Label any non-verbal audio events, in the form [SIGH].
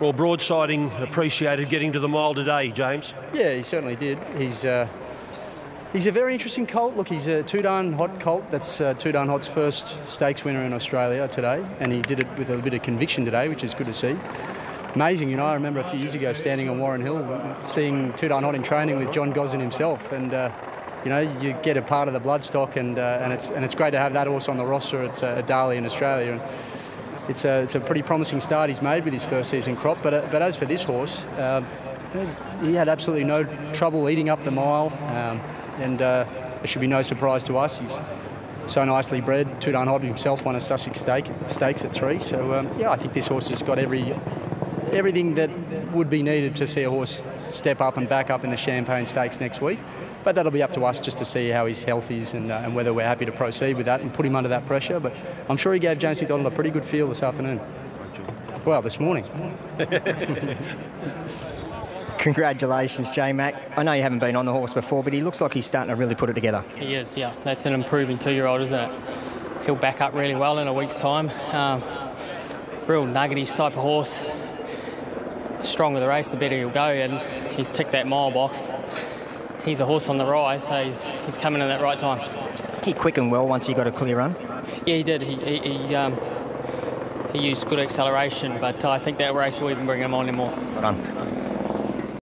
Well, broadsiding appreciated getting to the mile today, James. Yeah, he certainly did. He's uh, he's a very interesting colt. Look, he's a Too Darn Hot colt. That's uh, Too Darn Hot's first stakes winner in Australia today, and he did it with a bit of conviction today, which is good to see. Amazing, you know. I remember a few years ago standing on Warren Hill, seeing Too Darn Hot in training with John Gosden himself, and. Uh, you know, you get a part of the bloodstock, and uh, and it's and it's great to have that horse on the roster at, uh, at Darley in Australia. And, it's a, it's a pretty promising start he's made with his first season crop. But, uh, but as for this horse, uh, he had absolutely no trouble eating up the mile, um, and uh, it should be no surprise to us. He's so nicely bred. Too Darn Hot himself won a Sussex stake, stakes at three. So um, yeah, I think this horse has got every everything that would be needed to see a horse step up and back up in the Champagne Stakes next week. But that'll be up to us just to see how his health is and, uh, and whether we're happy to proceed with that and put him under that pressure. But I'm sure he gave James McDonald a pretty good feel this afternoon. Well, this morning. [LAUGHS] Congratulations, J Mac. I know you haven't been on the horse before, but he looks like he's starting to really put it together. He is, yeah. That's an improving two year old, isn't it? He'll back up really well in a week's time. Um, real nuggety type of horse. Stronger the race, the better he'll go, and he's ticked that mile box he's a horse on the rise, so he's, he's coming in at that right time. He quickened well once he got a clear run. Yeah, he did. He he, he, um, he used good acceleration, but I think that race will even bring him on more. Well.